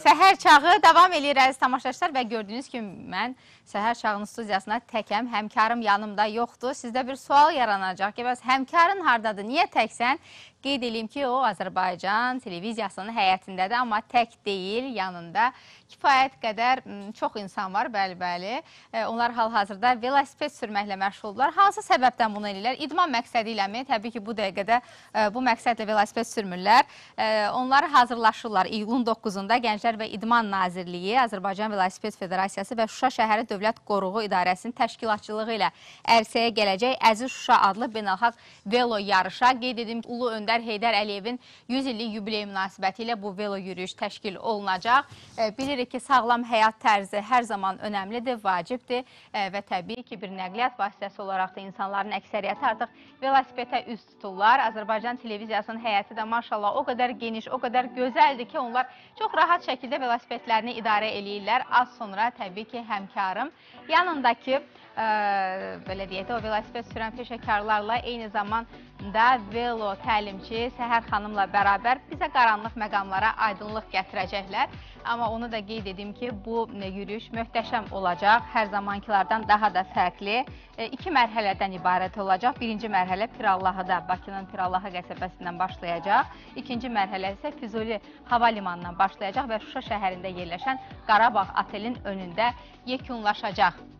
Səhər çağı davam eləyir əziz tamaşaçılar və gördüyünüz kimi mən Səhər çağının studiyasına təkəm, həmkarım yanımda yoxdur. Sizdə bir sual yaranacaq ki, bəs həmkarın hardadır, niyə təksən? Qeyd edeyim ki, o Azərbaycan televiziyasının həyətindədir, amma tək deyil, yanında kifayət qədər çox insan var, bəli-bəli. E, Onlar hal-hazırda velosiped sürməklə məşğuldurlar. Hansı səbəbdən bunu eləyirlər? İdman məqsədi iləmi? Təbii ki, bu dəqiqədə e, bu məqsədlə velosiped sürmürlər. E, Onlar hazırlaşırlar. İyulun 9-unda Gənclər və İdman Nazirliyi, Azərbaycan Velosiped Federasiyası və Şuşa şəhəri Dövlət Qoruğu İdarəsinin təşkilatçılığı ilə ərsəyə gələcək Əziz Şuşa adlı beynəlxalq velo yarışa. Qeyd edim Ulu Öndər Heydər Əliyevin 100 illik yubileyi münasibəti ilə bu velo yürüyüş təşkil olunacaq. E, Bilirik ki, sağlam həyat tərzi hər zaman önəmlidir, vacibdir E, və təbii ki, bir nəqliyyat vasitəsi olaraq da insanların əksəriyyəti artıq velosipedə üst tuturlar. Azərbaycan televiziyasının həyəti də maşallah o qədər geniş, o qədər gözəldir ki, onlar çox rahat şəkildə velosipedlərini idarə eləyirlər. Az sonra təbii ki, həmkarım yanındakı belə deyək də o velosiped sürən peşəkarlarla eyni zamanda velo təlimçi Səhər xanımla bərabər bizə qaranlıq məqamlara aydınlıq gətirəcəklər. Amma onu da qeyd edim ki, bu yürüyüş möhtəşəm olacaq. Hər zamankilardan daha da fərqli. E, iki mərhələdən ibarət olacaq. Birinci mərhələ Pirallahıda, Bakının Pirallaha qəsəbəsindən başlayacaq. İkinci mərhələ isə Füzuli hava limanından başlayacaq və Şuşa şəhərində yerləşən Qarabağ otelin önündə yekunlaşacaq.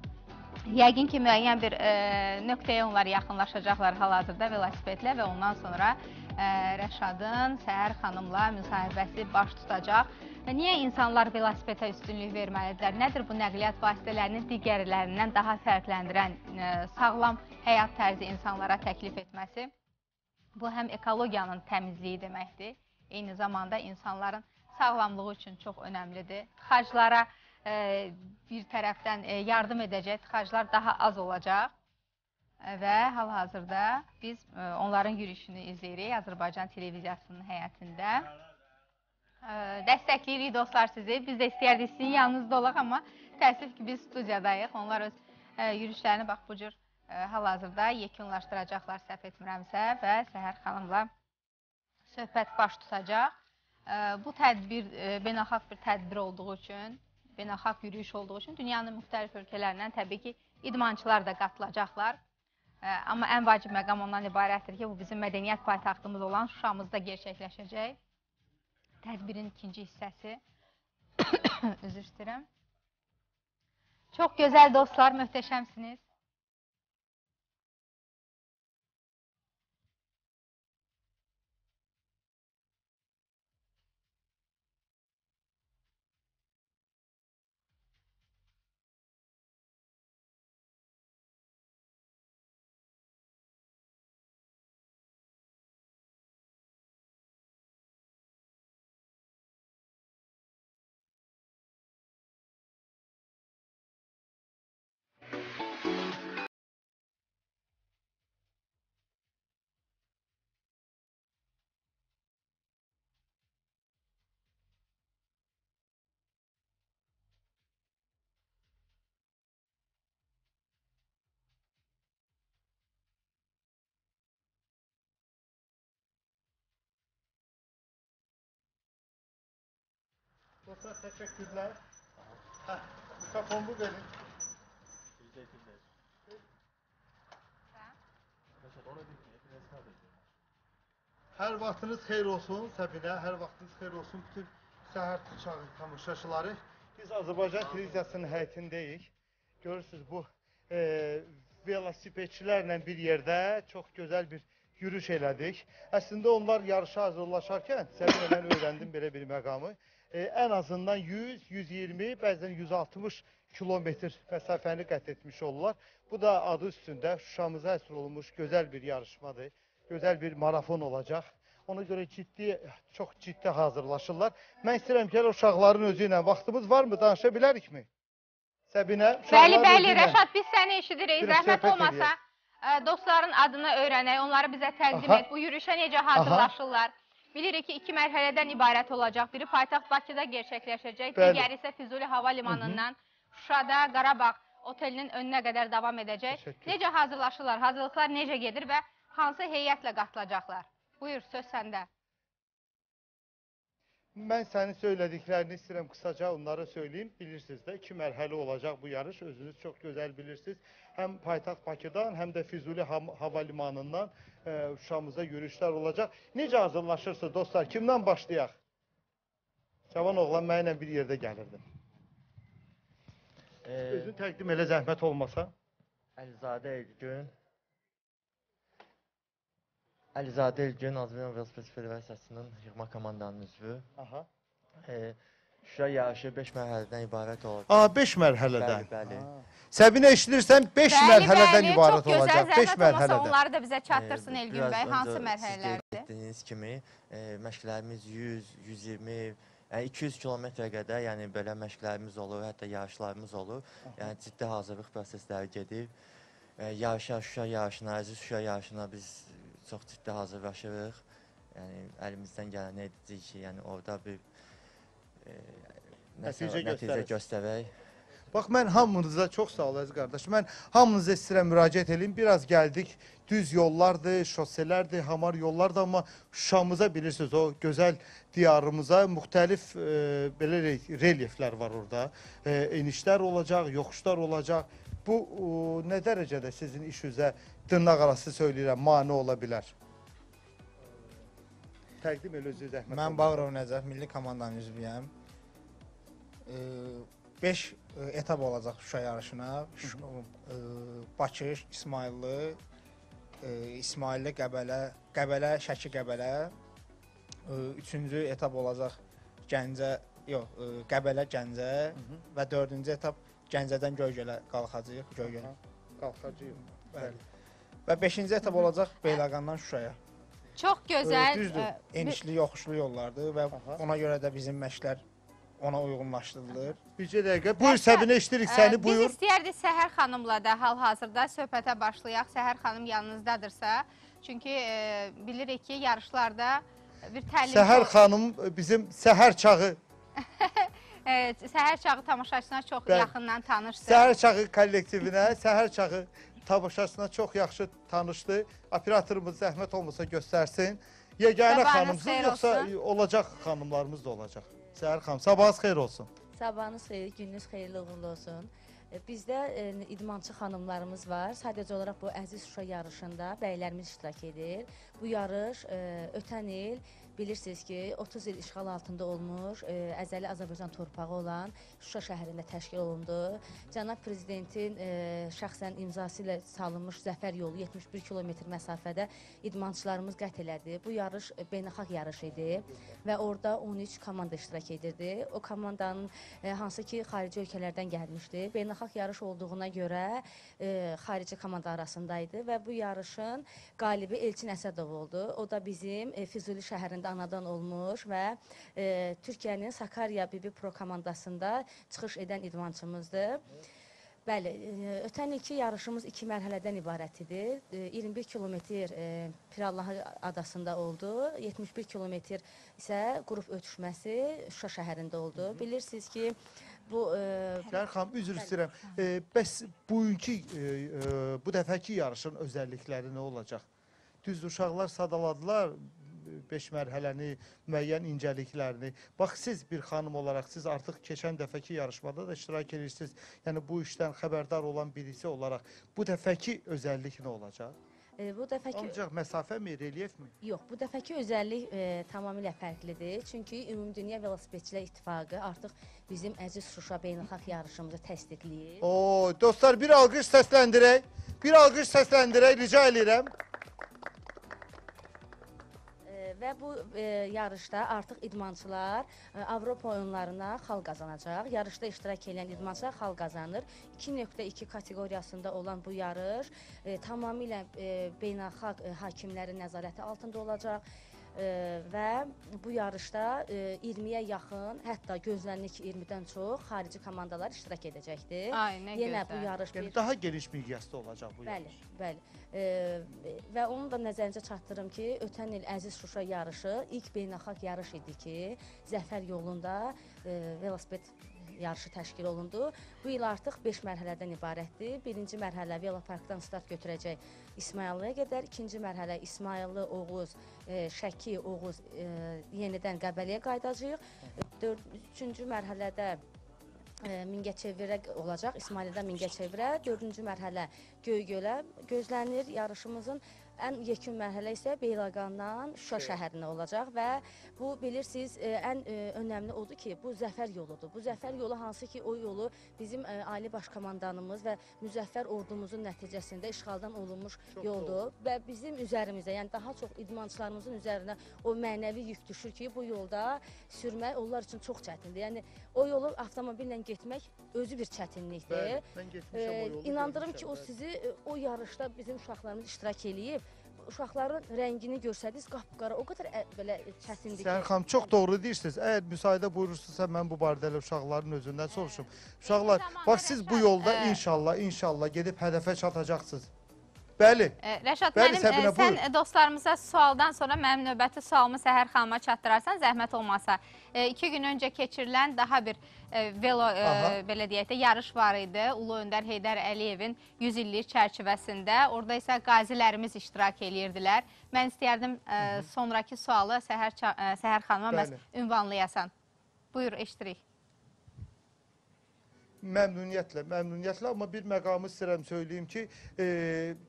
Yəqin ki, müəyyən bir e, nöqtəyə onlar yaxınlaşacaqlar hal-hazırda velosipedlə və ondan sonra e, Rəşadın Səhər xanımla müsahibəsi baş tutacaq. Və Niyə insanlar velosipedə üstünlük verməlidirlər? Nədir bu nəqliyyat vasitələrinin digərlərindən daha fərqləndirən e, sağlam həyat tərzi insanlara təklif etməsi? Bu həm ekologiyanın təmizliyi deməkdir, eyni zamanda insanların sağlamlığı üçün çox önəmlidir. Tıxaclara e, bir tərəfdən yardım edəcək, tıxaclar daha az olacaq və hal-hazırda biz onların yürüyüşünü izləyirik Azərbaycan televiziyasının həyətində. Dəstəkləyirik dostlar sizi. Biz də istəyərdik sizin yanınızda olaq, amma təəssüf ki, biz studiyadayıq. Onlar öz yürüyüşlərini bax bu cür hal-hazırda yekunlaşdıracaqlar səhv etmirəmsə və Səhər xanımla söhbət baş tutacaq. Bu tədbir beynəlxalq bir tədbir olduğu üçün, beynəlxalq yürüyüş olduğu üçün dünyanın müxtəlif ölkələrindən təbii ki, idmançılar da qatılacaqlar. Amma ən vacib məqam ondan ibarətdir ki, bu bizim mədəniyyət paytaxtımız olan Şuşamızda gerçəkləşəcək. Tədbirin ikinci hissəsi. Üzr istəyirəm. Çox gözəl dostlar, möhtəşəmsiniz. Dostlar teşekkürler. Heh, mikrofonu verin. Hər vaxtınız xeyir olsun Səbinə, hər vaxtınız xeyir olsun bütün səhər çağı tamaşaçıları. Biz Azərbaycan televiziyasının həyətindəyik. Görürsünüz bu e, velosipedçilərlə bir yerdə çox gözəl bir yürüyüş elədik. Əslində onlar yarışa hazırlaşarkən Səbinədən öyrəndim belə bir məqamı. E, ən azından 100, 120, bəzən 160 kilometr məsafəni qət etmiş olurlar. Bu da adı üstündə Şuşamıza həsr olunmuş gözəl bir yarışmadır. Gözəl bir marafon olacaq. Ona görə ciddi, çox ciddi hazırlaşırlar. Mən istəyirəm ki, uşaqların özü ilə vaxtımız varmı? Danışa bilərikmi? Səbinə, Bəli, uşaqların bəli, ilə. Rəşad, biz səni eşidirik. Zəhmət olmasa, ə, dostların adını öyrənək, onları bizə təqdim Aha. et. Bu yürüyüşə necə hazırlaşırlar? Bilirik ki, iki mərhələdən ibarət olacaq. Biri paytaxt Bakıda gerçəkləşəcək, digəri isə Füzuli hava limanından Şuşada Qarabağ otelinin önünə qədər davam edəcək. Necə hazırlaşırlar? Hazırlıqlar necə gedir və hansı heyətlə qatılacaqlar? Buyur, söz səndə. Mən sənin söylədiklərini istəyirəm qısaca onları söyləyim. Bilirsiniz də iki mərhələ olacaq bu yarış. Özünüz çox gözəl bilirsiniz. Həm paytaxt Bakıdan, həm də Füzuli hava limanından e, Şuşamıza yürüşlər olacaq. Necə hazırlaşırsınız dostlar? Kimdən başlayaq? Cavan oğlan mənimlə bir yerdə gəlirdi. Ee, Özünü təqdim elə zəhmət olmasa. Əlizadə Elgün Əlizadə Elgün Azərbaycan Velosiped Federasiyasının yığma komandanın üzvü. Aha. Ee, Şuşa yarışı 5 mərhələdən ibarət olacaq. A 5 mərhələdən. Bəli, bəli. Səbinə eşidirsən 5 Bəli, mərhələdən bəli, ibarət çox gözəl olacaq. 5 zəhmət olmasa mərhələdən. onları da bizə çatdırsın Ee, Elgün bəy. Hansı mərhələlərdir? etdiyiniz kimi, e, məşqlərimiz 100, 120, yəni 200 kilometrə qədər, yəni belə məşqlərimiz olur, hətta yarışlarımız olur. Yəni ciddi hazırlıq prosesləri gedir. E, yarışa, Şuşa yarışına, Əziz Şuşa yarışına biz çox ciddi hazırlaşırıq. Yəni əlimizdən gələni edəcəyik ki, yəni orada bir e, nəsə- Nəticə nəticə göstərək. Bax mən hamınıza çox sağ ol əziz qardaş. Mən hamınıza istəyirəm müraciət edeyim. Biraz gəldik. Düz yollardır, şoselərdir, hamar yollardır amma Şuşamıza bilirsiniz o gözəl diyarımıza müxtəlif e, belə re- relyeflər var orada. E, enişlər olacaq, yoxuşlar olacaq. Bu nə dərəcədə sizin iş üzə dırnaq arası söyləyirəm, mane ola bilər? Təqdim elə özü zəhmət. Mən. Bağırov Nəcəf milli komandanın üzvüyəm. 5 etap olacaq Şuşa yarışına. Ş- e, Bakı, İsmayıllı, e, İsmayıllı Qəbələ, Qəbələ, Şəki Qəbələ. 3-cü etap olacaq Gəncə, yox, e, Qəbələ Gəncə və 4-cü etap Gəncədən Göygölə qalxacağıq, Göygölə. qalxacağıq. Bəli. Və 5-ci etap olacaq Beyləqandan Şuşaya. Çox gözəl. Düzdür. e, Enişli, yoxuşlu yollardır və Aha. ona görə də bizim məşqlər ona uyğunlaşdırılır. Bircə dəqiqə. Buyur Səbinə eşidirik Ə, səni. Buyur. Biz istəyərdik Səhər xanımla da hal-hazırda söhbətə başlayaq. Səhər xanım yanınızdadırsa. Çünki e, bilirik ki, yarışlarda bir təlim Səhər xanım bizim səhər çağı, e, Səhər çağı tamaşaçısına çox Bəli. yaxından tanışdır. səhər çağı kollektivinə, səhər çağı tamaşaçısına çox yaxşı tanışdı. Operatorumuz zəhmət olmasa göstərsin. Yeganə xanımsız yoxsa olsun. olacaq xanımlarımız da olacaq. Səhər xanım, sabahınız xeyir olsun. Sabahınız xeyir, gününüz xeyirli uğurlu olsun. Bizdə e, idmançı xanımlarımız var. Sadəcə olaraq bu Əziz Şuşa yarışında bəylərimiz iştirak edir. Bu yarış e, ötən il bilirsiniz ki, 30 il işğal altında olmuş, e, əzəli Azərbaycan torpağı olan Şuşa şəhərində təşkil olundu. Cənab prezidentin e, şəxsən imzası ilə salınmış zəfər yolu 71 kilometr məsafədə idmançılarımız qət elədi. Bu yarış beynəlxalq yarış idi və orada 13 komanda iştirak edirdi. O komandanın e, hansı ki xarici ölkələrdən gəlmişdi. Beynəlxalq yarış olduğuna görə e, xarici komanda arasındaydı və bu yarışın qalibi Elçin Əsədov oldu. O da bizim e, Füzuli şəhərində anadan olmuş və e, Türkiyənin Sakarya Bibi Pro komandasında çıxış edən idmançımızdır. Bəli, e, ötən ilki yarışımız iki mərhələdən ibarət idi. E, 21 kilometr e, Pirallahı adasında oldu. 71 kilometr isə qrup ötüşməsi Şuşa şəhərində oldu. Bilirsiniz ki, bu Səhər xanım, üzr istəyirəm. Bəs bugünkü bu dəfəki yarışın özəllikləri nə olacaq? Düz uşaqlar sadaladılar 5 mərhələni, müəyyən incəliklərini. Bax siz bir xanım olaraq siz artıq keçən dəfəki yarışmada da iştirak edirsiniz. Yəni bu işdən xəbərdar olan birisi olaraq bu dəfəki özəllik nə olacaq? e, bu dəfəki Ancaq məsafəmi, relyefmi? Yox, bu dəfəki özəllik e, tamamilə fərqlidir. Çünki Ümumdünya Velosipedçilər İttifaqı artıq bizim əziz Şuşa beynəlxalq yarışımızı təsdiqləyir. Oo, dostlar bir alqış səsləndirək. Bir alqış səsləndirək, rica edirəm. Və bu e, yarışda artıq idmançılar e, Avropa oyunlarına xal qazanacaq. Yarışda iştirak edən idmançılar xal qazanır. 2.2 kateqoriyasında olan bu yarış e, tamamilə e, beynəlxalq e, hakimlərin nəzarəti altında olacaq. E, və bu yarışda e, 20-yə yaxın, hətta gözlənilir ki 20-dən çox xarici komandalar iştirak edəcəkdir. Ay, nə Yenə gözəl. bu yarış Yəni bir daha geniş miqyasda olacaq bu Bəli, yarış. bəli. E, və onu da nəzərinizə çatdırım ki, ötən il Əziz Şuşa yarışı ilk beynəlxalq yarış idi ki, zəfər yolunda e, velosiped yarışı təşkil olundu. Bu il artıq 5 mərhələdən ibarətdir. Birinci mərhələ veloparkdan start götürəcək İsmayıllıya qədər, ikinci mərhələ İsmayıllı, Oğuz, e, Şəki, Oğuz e, yenidən Qəbələyə qayıdacağıq. Dörd, üçüncü mərhələdə e, Mingəçevirə olacaq. İsmaillidən Mingəçevirə. Dördüncü mərhələ Göygölə gözlənilir. Yarışımızın ən yekun mərhələ isə Beyləqandan Şuşa şəhərinə olacaq və bu bilirsiniz e, ən e, önəmli odur ki, bu zəfər yoludur. Bu zəfər yolu hansı ki o yolu bizim e, ali baş komandanımız və müzəffər ordumuzun nəticəsində işğaldan olunmuş yoldur və bizim üzərimizə, yəni daha çox idmançılarımızın üzərinə o mənəvi yük düşür ki, bu yolda sürmək onlar üçün çox çətindir. Yəni o yolu avtomobillə getmək özü bir çətinlikdir. Bəli, mən getmişəm o yolu. inandırım ki, o sizi o yarışda bizim uşaqlarımız iştirak eləyib. Uşaqların rəngini görsəniz qapqara o qədər ə, belə çətindir Sən ki. xanım çox doğru deyirsiniz. Əgər müsaadə buyurursunuzsa mən bu barədə elə uşaqların özündən soruşum. Uşaqlar, bax siz bu yolda ə, inşallah, inşallah gedib hədəfə çatacaqsınız. Bəli. Rəşad, Bəli, mənim Səbinə, e, sən buyur. dostlarımıza sualdan sonra mənim növbəti sualımı Səhər xanıma çatdırarsan, zəhmət olmasa. E, iki gün öncə keçirilən daha bir e, velo, Aha. belə deyək də, yarış var idi. Ulu Öndər Heydər Əliyevin 100 illik çərçivəsində. Orada isə qazilərimiz iştirak eləyirdilər. Mən istəyərdim e, sonrakı sualı Səhər, Səhər xanıma məhz ünvanlayasan. Buyur, eşidirik. Məmnuniyyətlə, məmnuniyyətlə, amma bir məqamı istəyirəm söyləyim ki, e,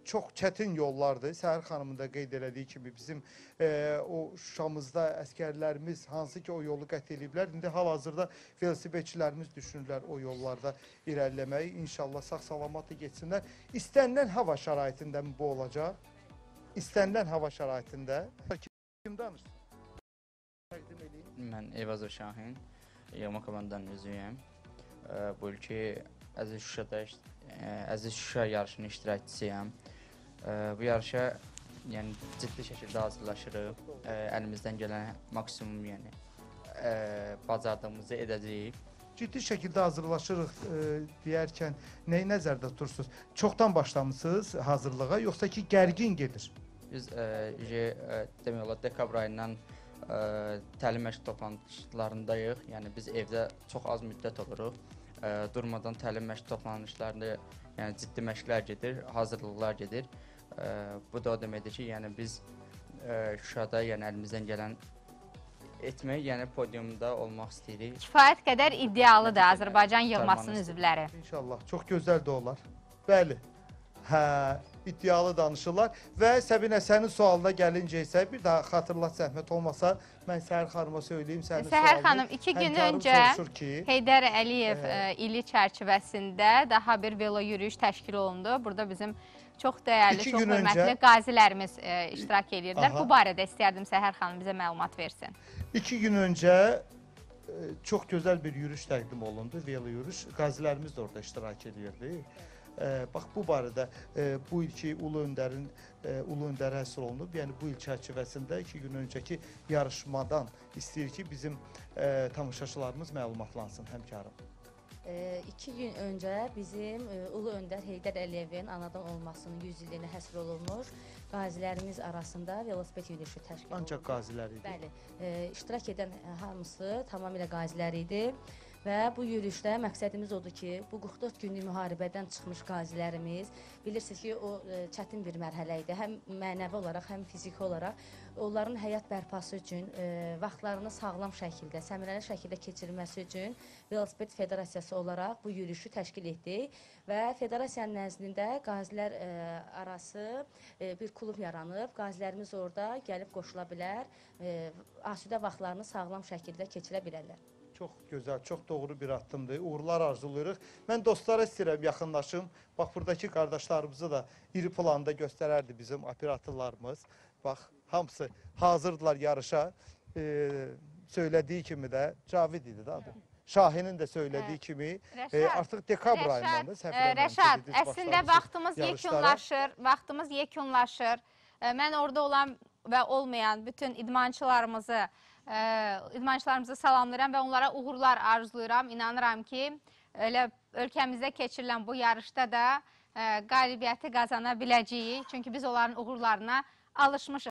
çox çətin yollardır. Səhər xanımın da qeyd elədiyi kimi bizim e, o Şuşamızda əskərlərimiz hansı ki o yolu qət ediblər. İndi hal-hazırda velosipedçilərimiz düşünürlər o yollarda irəliləməyi. İnşallah sağ-salamat da getsinlər. İstənilən hava şəraitində mi bu olacaq? İstənilən hava şəraitində. Kim danışsın? Təqdim edeyim. Mən Evazov Şahin, yığma komandanın üzvüyəm. Bu ilki Əziz Şuşada, Əziz Şuşa yarışının iştirakçısıyam. Ə, Bu yarışa yəni ciddi şəkildə hazırlaşırıq. Əlimizdən gələn maksimum yəni bacardığımızı edəcəyik. Ciddi şəkildə hazırlaşırıq e, deyərkən nəyi nəzərdə tutursunuz? Çoxdan başlamısınız hazırlığa, yoxsa ki gərgin gedir? Biz uje, ə, demək olar dekabr ayından ə, təlim məşq toplanışlarındayıq. Yəni biz evdə çox az müddət oluruq. Ə, durmadan təlim məşq toplanışlarında yəni ciddi məşqlər gedir, hazırlıqlar gedir. Ə, bu da o deməkdir ki, yəni biz ə, Şuşada yəni əlimizdən gələn etmək, yəni podiumda olmaq istəyirik. Kifayət qədər iddialıdır Nəticə, Azərbaycan yığmasının üzvləri. İnşallah. Çox gözəl də olar. Bəli. Hə, iddialı danışırlar və Səbinə sənin sualına gəlincə isə bir daha xatırlat zəhmət olmasa mən Səhər xanıma söyləyim sənin Səhər sualını. xanım, iki gün öncə ki, Heydər Əliyev Ə, ə, ili çərçivəsində daha bir velo yürüyüş təşkil olundu. Burada bizim çox dəyərli, çox hörmətli öncə- qazilərimiz ə, iştirak edirdilər. Aha. Bu barədə istərdim Səhər xanım bizə məlumat versin. İki gün öncə e, çox gözəl bir yürüyüş təqdim olundu, velo yürüyüş. Qazilərimiz də orada iştirak edirdi. Bax bu barədə bu ilki Ulu Öndərin Ulu Öndərə həsr olunub. Yəni bu il çərçivəsində 2 gün öncəki yarışmadan istəyir ki, bizim tamaşaçılarımız məlumatlansın həmkarım. E, iki gün öncə bizim e, Ulu Öndər Heydər Əliyevin anadan olmasının 100 illiyinə həsr olunmuş qazilərimiz arasında velosiped yürüyüşü təşkil olundu. Ancaq qazilər idi. Bəli, e, iştirak edən hamısı tamamilə qazilər idi və bu yürüyüşdə məqsədimiz odur ki, bu 44 günlük müharibədən çıxmış qazilərimiz bilirsiniz ki, o e, çətin bir mərhələ idi. Həm mənəvi olaraq, həm fiziki olaraq onların həyat bərpası üçün, e, vaxtlarını sağlam şəkildə, səmərəli şəkildə keçirməsi üçün Velosiped Federasiyası olaraq bu yürüyüşü təşkil etdik və federasiyanın nəzdində qazilər e, arası bir klub yaranıb. Qazilərimiz orada gəlib qoşula bilər, asudə vaxtlarını sağlam şəkildə keçirə bilərlər. Çox gözəl, çox doğru bir addımdır. Uğurlar arzulayırıq. Mən dostlara istəyirəm yaxınlaşım. Bax buradakı qardaşlarımızı da iri planda göstərərdi bizim operatorlarımız. Bax hamısı hazırdılar yarışa. Ee, söylədiyi kimi də Cavid idi də adı. Şahinin də söylədiyi Hə. kimi Rəşad, e, artıq dekabr ayından da Rəşad, əslində vaxtımız yarışlara. yekunlaşır, vaxtımız yekunlaşır. Ə, Mən orada olan və olmayan bütün idmançılarımızı, ə, idmançılarımızı salamlayıram və onlara uğurlar arzulayıram. İnanıram ki, elə ölkəmizdə keçirilən bu yarışda da ə, qalibiyyəti qazana biləcəyik. Çünki biz onların uğurlarına alışmışıq.